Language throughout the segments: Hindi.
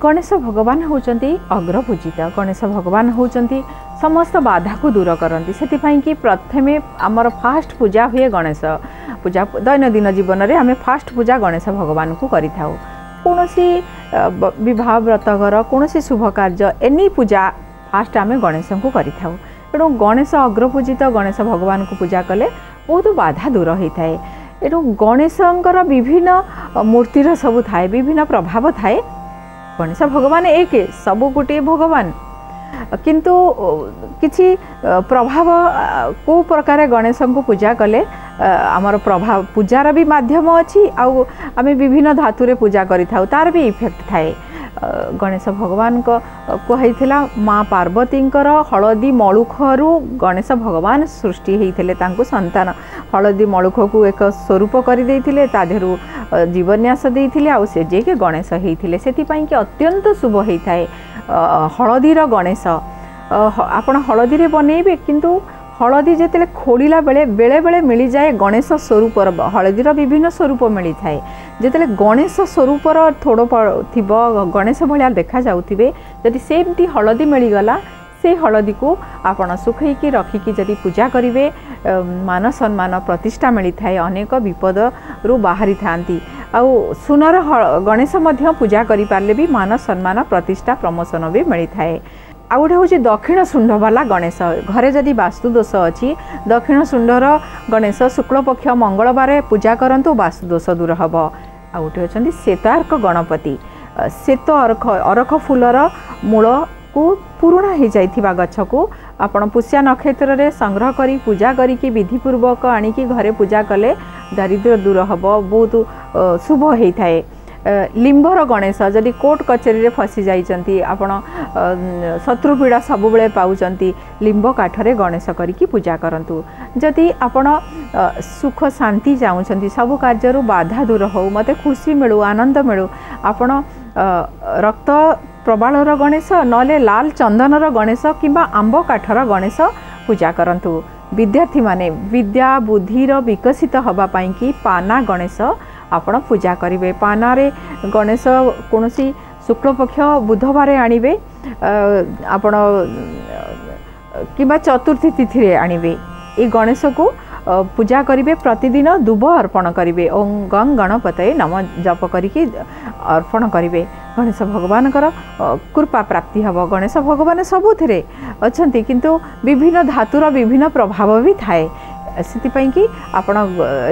गणेश भगवान हूँ अग्रपूजित गणेश भगवान हूँ समस्त बाधा को दूर करती से कि प्रथम आमर फास्ट पूजा हुए गणेश पूजा दैनदिन जीवन में आम फास्ट पूजा गणेश भगवान को करोसी घर कौन शुभ कार्य एनी पूजा फास्ट आम गणेश करेणु गणेश अग्रपूजित गणेश भगवान को पूजा कले बहुत बाधा दूर होता है एणु गणेश मूर्तिर सब थाए विभिन्न प्रभाव थाए ଗଣେଶ ଭଗବାନ ଏକ ସବୁ ଗୋଟିଏ ଭଗବାନ କିନ୍ତୁ କିଛି ପ୍ରଭାବ କେଉଁ ପ୍ରକାର ଗଣେଶଙ୍କୁ ପୂଜା କଲେ ଆମର ପ୍ରଭାବ ପୂଜାର ବି ମାଧ୍ୟମ ଅଛି ଆଉ ଆମେ ବିଭିନ୍ନ ଧାତୁରେ ପୂଜା କରିଥାଉ ତା'ର ବି ଇଫେକ୍ଟ ଥାଏ ଗଣେଶ ଭଗବାନଙ୍କ କୁହାଇଥିଲା ମା ପାର୍ବତୀଙ୍କର ହଳଦୀ ମଳୁଖରୁ ଗଣେଶ ଭଗବାନ ସୃଷ୍ଟି ହେଇଥିଲେ ତାଙ୍କୁ ସନ୍ତାନ ହଳଦୀ ମଳୁଖକୁ ଏକ ସ୍ୱରୂପ କରିଦେଇଥିଲେ ତା ଦେହରୁ जीवन्यास दिक गणेशक अत्यन्त शुभ हलदी र गणेश आप ही बनैबे कि हलदी जति खोडिला बेला बेला बेला मिले गणेशवरूप हलदी र विभिन्न स्वरूप मिले गणेश स्वरूप र थोड थियो गणेश मैले देखाउे जति सेमी हलदी मिलेला से त्यही हलदीको आप सुखि रखिक पूजा मान सम्मान प्रतिष्ठा मिति अनेक विपद्रु सुनर गणेश पूजा भी मान सम्मान प्रतिष्ठा प्रमोशन प्रमोसन मिति थाए आउँछ हौ दक्षिण सुन्डवाला गणेश घर जिम्मि वास्तुदोष अच दक्षिण शुण्ड र गणेश शुक्लपक्ष मङ्गलबार पूजाकु वास्तुदोष दूर हे आउँछ श्वेतर्क गणपति श्वेत अरख अरख फुल र मूल କୁ ପୁରୁଣା ହୋଇଯାଇଥିବା ଗଛକୁ ଆପଣ ପୁଷ୍ୟା ନକ୍ଷତ୍ରରେ ସଂଗ୍ରହ କରି ପୂଜା କରିକି ବିଧିପୂର୍ବକ ଆଣିକି ଘରେ ପୂଜା କଲେ ଦାରିଦ୍ର୍ୟ ଦୂର ହେବ ବହୁତ ଶୁଭ ହୋଇଥାଏ ଲିମ୍ବର ଗଣେଶ ଯଦି କୋର୍ଟ କଚେରୀରେ ଫସି ଯାଇଛନ୍ତି ଆପଣ ଶତ୍ରୁପୀଡ଼ା ସବୁବେଳେ ପାଉଛନ୍ତି ଲିମ୍ବ କାଠରେ ଗଣେଶ କରିକି ପୂଜା କରନ୍ତୁ ଯଦି ଆପଣ ସୁଖ ଶାନ୍ତି ଚାହୁଁଛନ୍ତି ସବୁ କାର୍ଯ୍ୟରୁ ବାଧା ଦୂର ହେଉ ମୋତେ ଖୁସି ମିଳୁ ଆନନ୍ଦ ମିଳୁ ଆପଣ ରକ୍ତ प्रबाळ गणेश नले लाल चन्दन गणेश किबा आंबा काठर गणेश पूजा करन्तु विद्यार्थी माने विद्या बुद्धि विकसित हबा पाइकि पाना गणेश आपन पूजा करिवे पाना रे गणेश कोनोसी शुक्रपक्ष बुधवारे आनिबे आपन किबा चतुर्थी तिथि रे आनिबे गणेश को ପୂଜା କରିବେ ପ୍ରତିଦିନ ଦୁବ ଅର୍ପଣ କରିବେ ଓମ୍ ଗଙ୍ଗ ଗଣପତଏ ନମ ଜପ କରିକି ଅର୍ପଣ କରିବେ ଗଣେଶ ଭଗବାନଙ୍କର କୃପା ପ୍ରାପ୍ତି ହେବ ଗଣେଶ ଭଗବାନ ସବୁଥିରେ ଅଛନ୍ତି କିନ୍ତୁ ବିଭିନ୍ନ ଧାତୁର ବିଭିନ୍ନ ପ୍ରଭାବ ବି ଥାଏ ସେଥିପାଇଁ କି ଆପଣ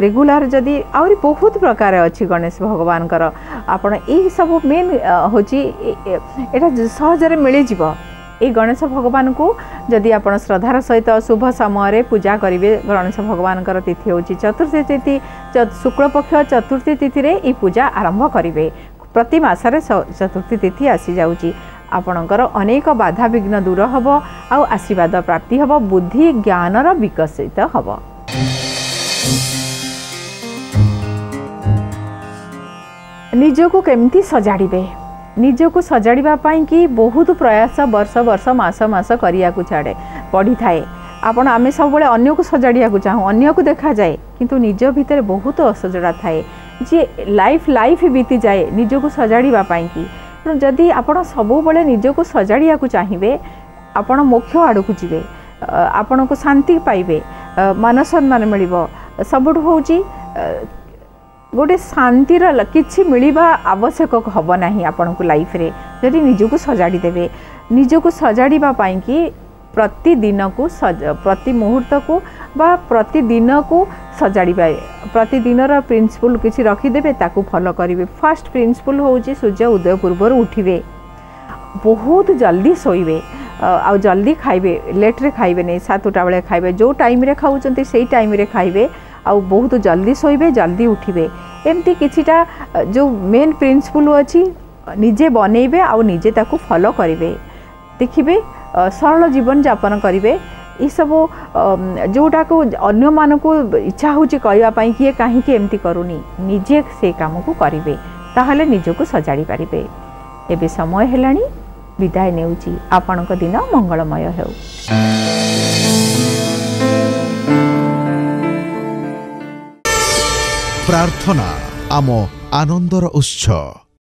ରେଗୁଲାର ଯଦି ଆହୁରି ବହୁତ ପ୍ରକାର ଅଛି ଗଣେଶ ଭଗବାନଙ୍କର ଆପଣ ଏହିସବୁ ମେନ୍ ହେଉଛି ଏଇଟା ସହଜରେ ମିଳିଯିବ ଏଇ ଗଣେଶ ଭଗବାନଙ୍କୁ ଯଦି ଆପଣ ଶ୍ରଦ୍ଧାର ସହିତ ଶୁଭ ସମୟରେ ପୂଜା କରିବେ ଗଣେଶ ଭଗବାନଙ୍କର ତିଥି ହେଉଛି ଚତୁର୍ଥୀ ତିଥି ଶୁକ୍ଳପକ୍ଷ ଚତୁର୍ଥୀ ତିଥିରେ ଏଇ ପୂଜା ଆରମ୍ଭ କରିବେ ପ୍ରତି ମାସରେ ଚତୁର୍ଥୀ ତିଥି ଆସିଯାଉଛି ଆପଣଙ୍କର ଅନେକ ବାଧାବିଘ୍ନ ଦୂର ହେବ ଆଉ ଆଶୀର୍ବାଦ ପ୍ରାପ୍ତି ହେବ ବୁଦ୍ଧି ଜ୍ଞାନର ବିକଶିତ ହେବ ନିଜକୁ କେମିତି ସଜାଡ଼ିବେ ନିଜକୁ ସଜାଡ଼ିବା ପାଇଁକି ବହୁତ ପ୍ରୟାସ ବର୍ଷ ବର୍ଷ ମାସ ମାସ କରିବାକୁ ଛାଡ଼େ ପଡ଼ିଥାଏ ଆପଣ ଆମେ ସବୁବେଳେ ଅନ୍ୟକୁ ସଜାଡ଼ିବାକୁ ଚାହୁଁ ଅନ୍ୟକୁ ଦେଖାଯାଏ କିନ୍ତୁ ନିଜ ଭିତରେ ବହୁତ ଅସଜଡ଼ା ଥାଏ ଯିଏ ଲାଇଫ୍ ଲାଇଫ୍ ବିତିଯାଏ ନିଜକୁ ସଜାଡ଼ିବା ପାଇଁକି ତେଣୁ ଯଦି ଆପଣ ସବୁବେଳେ ନିଜକୁ ସଜାଡ଼ିବାକୁ ଚାହିଁବେ ଆପଣ ମୋକ୍ଷ ଆଡ଼କୁ ଯିବେ ଆପଣଙ୍କୁ ଶାନ୍ତି ପାଇବେ ମାନସମ୍ମାନ ମିଳିବ ସବୁଠୁ ହେଉଛି गोटे शांतिर कि मिलवा आवश्यक हम ना आपण को लाइफ जी निजी सजाड़ी देवे निजक सजाड़ापी कि प्रतिदिन को प्रति मुहूर्त को बा प्रतिदिन को सजाड़ा प्रतिदिन प्रिंसिपल किसी रखिदे फलो करेंगे फास्ट प्रिंसिपल हूँ सूर्य उदय पूर्वर उठे बहुत जल्दी शोबे आ जल्दी खाइबे लेट्रे खाइबे नहीं सतटा बेले खाइबे जो टाइम खाऊ टाइम खाइबे ଆଉ ବହୁତ ଜଲ୍ଦି ଶୋଇବେ ଜଲ୍ଦି ଉଠିବେ ଏମିତି କିଛିଟା ଯେଉଁ ମେନ୍ ପ୍ରିନ୍ସିପୁଲ୍ ଅଛି ନିଜେ ବନେଇବେ ଆଉ ନିଜେ ତାକୁ ଫଲୋ କରିବେ ଦେଖିବେ ସରଳ ଜୀବନଯାପନ କରିବେ ଏସବୁ ଯେଉଁଟାକୁ ଅନ୍ୟମାନଙ୍କୁ ଇଚ୍ଛା ହେଉଛି କହିବା ପାଇଁ କିଏ କାହିଁକି ଏମିତି କରୁନି ନିଜେ ସେ କାମକୁ କରିବେ ତାହେଲେ ନିଜକୁ ସଜାଡ଼ି ପାରିବେ ଏବେ ସମୟ ହେଲାଣି ବିଦାୟ ନେଉଛି ଆପଣଙ୍କ ଦିନ ମଙ୍ଗଳମୟ ହେଉ ପ୍ରାର୍ଥନା ଆମ ଆନନ୍ଦର ଉତ୍ସ